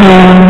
Amen.